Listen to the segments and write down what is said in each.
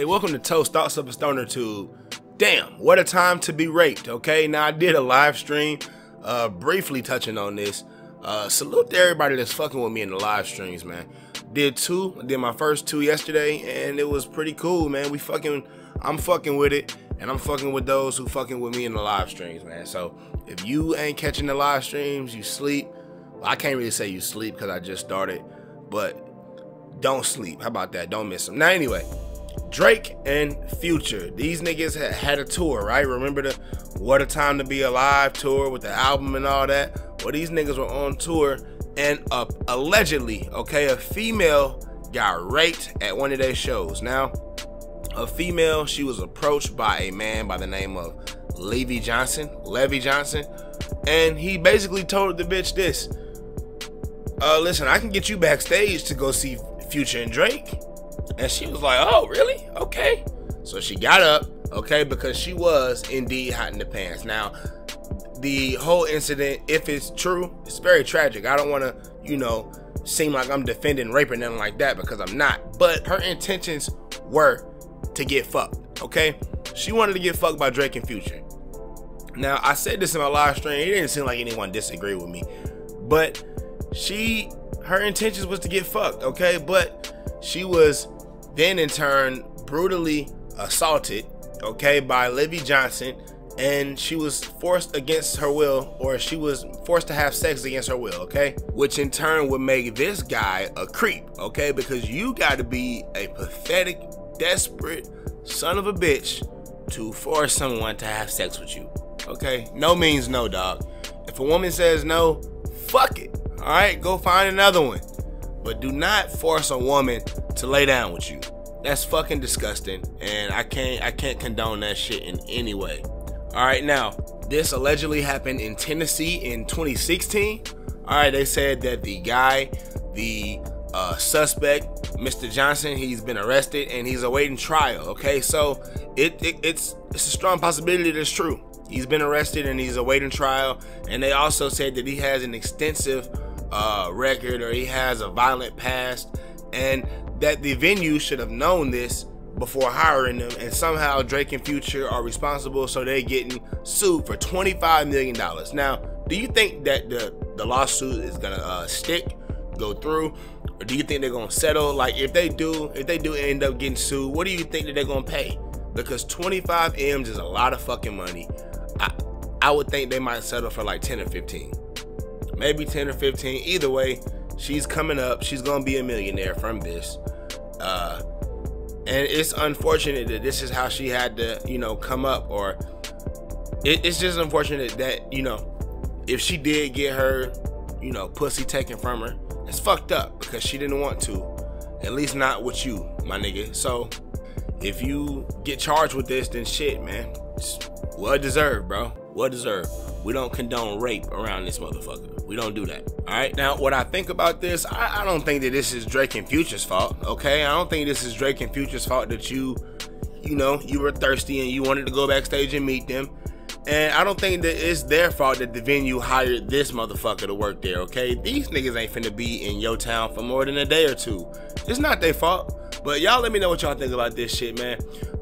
welcome to Toast Thoughts of a Stoner Tube. Damn, what a time to be raped, okay? Now, I did a live stream uh, briefly touching on this. Uh, salute to everybody that's fucking with me in the live streams, man. Did two, did my first two yesterday, and it was pretty cool, man. We fucking, I'm fucking with it, and I'm fucking with those who fucking with me in the live streams, man. So if you ain't catching the live streams, you sleep. Well, I can't really say you sleep because I just started, but don't sleep. How about that? Don't miss them. Now, anyway, Drake and Future. These niggas had had a tour, right? Remember the What a Time to Be Alive tour with the album and all that? Well, these niggas were on tour and uh, allegedly, okay, a female got raped at one of their shows. Now, a female, she was approached by a man by the name of Levy Johnson, Levy Johnson, and he basically told the bitch this. Uh, listen, I can get you backstage to go see Future and Drake. And she was like, oh, really? Okay. So she got up, okay, because she was indeed hot in the pants. Now, the whole incident, if it's true, it's very tragic. I don't want to, you know, seem like I'm defending rape or nothing like that because I'm not. But her intentions were to get fucked, okay? She wanted to get fucked by Drake and Future. Now, I said this in my live stream. It didn't seem like anyone disagreed with me. But she, her intentions was to get fucked, okay? But she was then in turn brutally assaulted, okay, by Livy Johnson, and she was forced against her will, or she was forced to have sex against her will, okay? Which in turn would make this guy a creep, okay? Because you gotta be a pathetic, desperate son of a bitch to force someone to have sex with you, okay? No means no, dog. If a woman says no, fuck it, all right? Go find another one. But do not force a woman to lay down with you. That's fucking disgusting, and I can't I can't condone that shit in any way. All right, now this allegedly happened in Tennessee in 2016. All right, they said that the guy, the uh, suspect, Mr. Johnson, he's been arrested and he's awaiting trial. Okay, so it, it it's it's a strong possibility that it's true. He's been arrested and he's awaiting trial, and they also said that he has an extensive uh, record or he has a violent past, and that the venue should have known this before hiring them, and somehow Drake and Future are responsible, so they're getting sued for $25 million. Now, do you think that the, the lawsuit is gonna uh, stick, go through, or do you think they're gonna settle? Like, if they do, if they do end up getting sued, what do you think that they're gonna pay? Because 25 M's is a lot of fucking money. I, I would think they might settle for like 10 or 15. Maybe 10 or 15. Either way, she's coming up. She's gonna be a millionaire from this. Uh, and it's unfortunate that this is how she had to, you know, come up. Or it, it's just unfortunate that you know, if she did get her, you know, pussy taken from her, it's fucked up because she didn't want to. At least not with you, my nigga. So if you get charged with this, then shit, man. It's well deserved, bro. Well deserved. We don't condone rape around this motherfucker. We don't do that. All right. Now, what I think about this, I, I don't think that this is Drake and Future's fault. Okay. I don't think this is Drake and Future's fault that you, you know, you were thirsty and you wanted to go backstage and meet them. And I don't think that it's their fault that the venue hired this motherfucker to work there, okay? These niggas ain't finna be in your town for more than a day or two. It's not their fault. But y'all let me know what y'all think about this shit, man.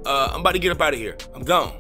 Uh, I'm about to get up out of here. I'm gone.